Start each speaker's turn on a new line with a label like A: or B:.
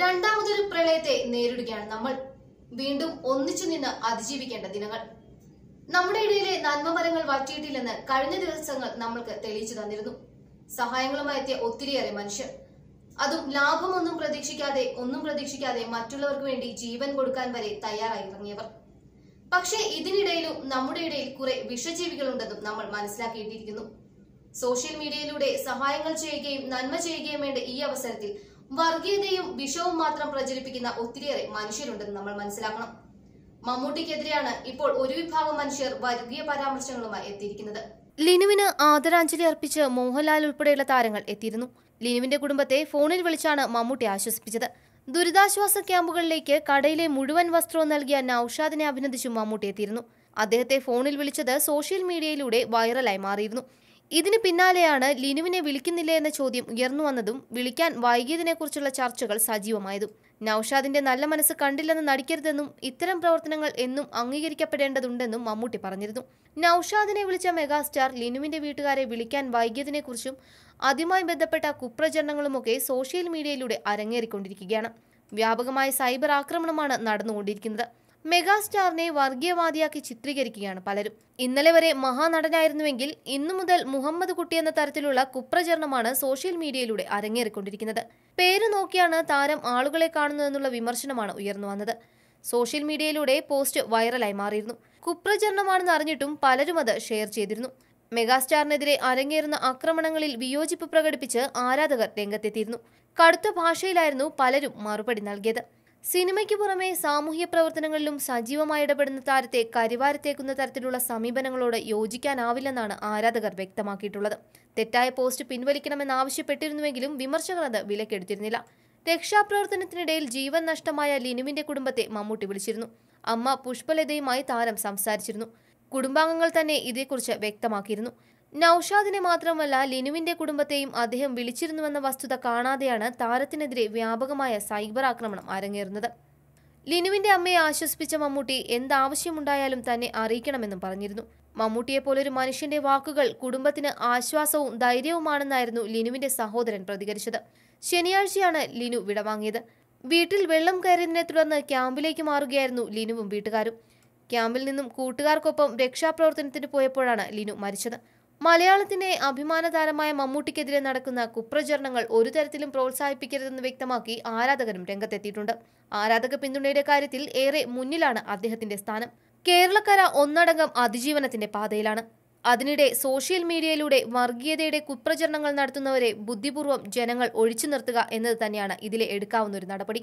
A: രണ്ടാമതൊരു പ്രളയത്തെ നേരിടുകയാണ് നമ്മൾ. വീണ്ടും ഒന്നിച്ചു നിന്ന് അതിജീവിക്കേണ്ട ദിനങ്ങൾ. നമ്മുടെ ഇടയിലെ നന്മമരങ്ങൾ വറ്റിയിട്ടില്ലെന്ന് കഴിഞ്ഞ ദിവസങ്ങൾ നമ്മൾക്ക് തെളിയിച്ചു തന്നിരുന്നു. സഹായങ്ങളുമായി എത്തിയ ഒത്തിരിയേറെ മനുഷ്യർ. അതും ലാഭമൊന്നും പ്രതീക്ഷിക്കാതെ ഒന്നും പ്രതീക്ഷിക്കാതെ മറ്റുള്ളവർക്ക് വേണ്ടി ജീവൻ കൊടുക്കാൻ വരെ തയ്യാറായി ഇറങ്ങിയവർ പക്ഷേ ഇതിനിടയിലും നമ്മുടെ ഇടയിൽ കുറെ വിഷജീവികളുണ്ടെന്നും നമ്മൾ മനസ്സിലാക്കിയിട്ടിരിക്കുന്നു സോഷ്യൽ മീഡിയയിലൂടെ സഹായങ്ങൾ ചെയ്യുകയും നന്മ ചെയ്യുകയും വേണ്ട ഈ അവസരത്തിൽ വർഗീയതയും വിഷവും മാത്രം പ്രചരിപ്പിക്കുന്ന ഒത്തിരിയേറെ മനുഷ്യരുണ്ടെന്ന് നമ്മൾ മനസ്സിലാക്കണം. മമ്മൂട്ടിക്കെതിരെയാണ് ഇപ്പോൾ ഒരു വിഭാഗം മനുഷ്യർ വർഗീയ പരാമർശങ്ങളുമായി എത്തിയിരിക്കുന്നത്. ലിനുവിന് ആദരാഞ്ജലി അർപ്പിച്ച് മോഹൻലാൽ ഉൾപ്പെടെയുള്ള താരങ്ങൾ എത്തിയിരുന്നു. ലിനുവിന്റെ കുടുംബത്തെ ഫോണിൽ വിളിച്ചാണ് മമ്മൂട്ടി ആശ്വസിപ്പിച്ചത്. ദുരിതാശ്വാസ ക്യാമ്പുകളിലേക്ക് കടയിലെ മുഴുവൻ വസ്ത്രവും നൽകിയ നൌഷാദിനെ അഭിനന്ദിച്ചും മമ്മൂട്ടി എത്തിയിരുന്നു. അദ്ദേഹത്തെ ഫോണിൽ വിളിച്ചത് സോഷ്യൽ മീഡിയയിലൂടെ വൈറലായി മാറിയിരുന്നു. ഇതിന് പിന്നാലെയാണ് ലിനുവിനെ വിളിക്കുന്നില്ലേ എന്ന ചോദ്യം ഉയർന്നു വന്നതും വിളിക്കാൻ വൈകിയതിനെക്കുറിച്ചുള്ള ചർച്ചകൾ സജീവമായതും. നൌഷാദിന്റെ നല്ല മനസ്സ് കണ്ടില്ലെന്ന് നടിക്കരുതെന്നും ഇത്തരം പ്രവർത്തനങ്ങൾ എന്നും അംഗീകരിക്കപ്പെടേണ്ടതുണ്ടെന്നും മമ്മൂട്ടി പറഞ്ഞിരുന്നു. നൌഷാദിനെ വിളിച്ച മെഗാസ്റ്റാർ ലിനുവിന്റെ വീട്ടുകാരെ വിളിക്കാൻ വൈകിയതിനെക്കുറിച്ചും അതുമായി ബന്ധപ്പെട്ട കുപ്രചരണങ്ങളുമൊക്കെ സോഷ്യൽ മീഡിയയിലൂടെ അരങ്ങേറിക്കൊണ്ടിരിക്കുകയാണ്. വ്യാപകമായ സൈബർ ആക്രമണമാണ് നടന്നുകൊണ്ടിരിക്കുന്നത്. മെഗാസ്റ്റാറിനെ വർഗീയവാദിയാക്കി ചിത്രീകരിക്കുകയാണ് പലരും. ഇന്നലെ വരെ മഹാനടനായിരുന്നുവെങ്കിൽ ഇന്നു മുതൽ മുഹമ്മദ് കുട്ടി എന്ന തരത്തിലുള്ള കുപ്രചരണമാണ് സോഷ്യൽ മീഡിയയിലൂടെ അരങ്ങേറിക്കൊണ്ടിരിക്കുന്നത്. പേര് നോക്കിയാണ് താരം ആളുകളെ കാണുന്നതെന്നുള്ള വിമർശനമാണ് ഉയർന്നു വന്നത്. സോഷ്യൽ മീഡിയയിലൂടെ പോസ്റ്റ് വൈറലായി മാറിയിരുന്നു. കുപ്രചരണമാണെന്ന് അറിഞ്ഞിട്ടും പലരും അത് ഷെയർ ചെയ്തിരുന്നു. മെഗാസ്റ്റാറിനെതിരെ അരങ്ങേറുന്ന ആക്രമണങ്ങളിൽ വിയോജിപ്പ് പ്രകടിപ്പിച്ച് ആരാധകർ രംഗത്തെത്തിയിരുന്നു. കടുത്ത ഭാഷയിലായിരുന്നു പലരും മറുപടി നൽകിയത്. സിനിമയ്ക്ക് പുറമെ സാമൂഹ്യ പ്രവർത്തനങ്ങളിലും സജീവമായി ഇടപെടുന്ന താരത്തെ കരിവാരത്തേക്കുന്ന തരത്തിലുള്ള സമീപനങ്ങളോട് യോജിക്കാനാവില്ലെന്നാണ് ആരാധകർ വ്യക്തമാക്കിയിട്ടുള്ളത്. തെറ്റായ പോസ്റ്റ് പിൻവലിക്കണമെന്നാവശ്യപ്പെട്ടിരുന്നുവെങ്കിലും വിമർശകർ അത് വിലക്കെടുത്തിരുന്നില്ല. രക്ഷാപ്രവർത്തനത്തിനിടയിൽ ജീവൻ നഷ്ടമായ ലിനുവിന്റെ കുടുംബത്തെ മമ്മൂട്ടി വിളിച്ചിരുന്നു. അമ്മ പുഷ്പലതയുമായി താരം സംസാരിച്ചിരുന്നു. കുടുംബാംഗങ്ങൾ തന്നെ ഇതേക്കുറിച്ച് വ്യക്തമാക്കിയിരുന്നു. നൌഷാദിനെ മാത്രമല്ല ലിനുവിന്റെ കുടുംബത്തെയും അദ്ദേഹം വിളിച്ചിരുന്നുവെന്ന വസ്തുത കാണാതെയാണ് താരത്തിനെതിരെ വ്യാപകമായ സൈബർ ആക്രമണം അരങ്ങേറുന്നത്. ലിനുവിന്റെ അമ്മയെ ആശ്വസിപ്പിച്ച മമ്മൂട്ടി എന്താവശ്യമുണ്ടായാലും തന്നെ അറിയിക്കണമെന്നും പറഞ്ഞിരുന്നു. മമ്മൂട്ടിയെ പോലൊരു മനുഷ്യന്റെ വാക്കുകൾ കുടുംബത്തിന് ആശ്വാസവും ധൈര്യവുമാണെന്നായിരുന്നു ലിനുവിന്റെ സഹോദരൻ പ്രതികരിച്ചത്. ശനിയാഴ്ചയാണ് ലിനു വിടവാങ്ങിയത്. വീട്ടിൽ വെള്ളം കയറിയതിനെ തുടർന്ന് ക്യാമ്പിലേക്ക് മാറുകയായിരുന്നു ലിനുവും വീട്ടുകാരും. ക്യാമ്പിൽ നിന്നും കൂട്ടുകാർക്കൊപ്പം രക്ഷാപ്രവർത്തനത്തിന് പോയപ്പോഴാണ് ലിനു മരിച്ചത്. മലയാളത്തിന്റെ അഭിമാന താരമായ മമ്മൂട്ടിക്കെതിരെ നടക്കുന്ന കുപ്രചരണങ്ങൾ ഒരു തരത്തിലും പ്രോത്സാഹിപ്പിക്കരുതെന്ന് വ്യക്തമാക്കി ആരാധകരും രംഗത്തെത്തിയിട്ടുണ്ട്. ആരാധക പിന്തുണയുടെ കാര്യത്തിൽ ഏറെ മുന്നിലാണ് അദ്ദേഹത്തിന്റെ സ്ഥാനം. കേരളക്കര ഒന്നടങ്കം അതിജീവനത്തിന്റെ പാതയിലാണ്. അതിനിടെ സോഷ്യൽ മീഡിയയിലൂടെ വർഗീയതയുടെ കുപ്രചരണങ്ങൾ നടത്തുന്നവരെ ബുദ്ധിപൂർവം ജനങ്ങൾ ഒഴിച്ചു നിർത്തുക എന്നത് തന്നെയാണ് ഇതിലെ എടുക്കാവുന്ന ഒരു നടപടി.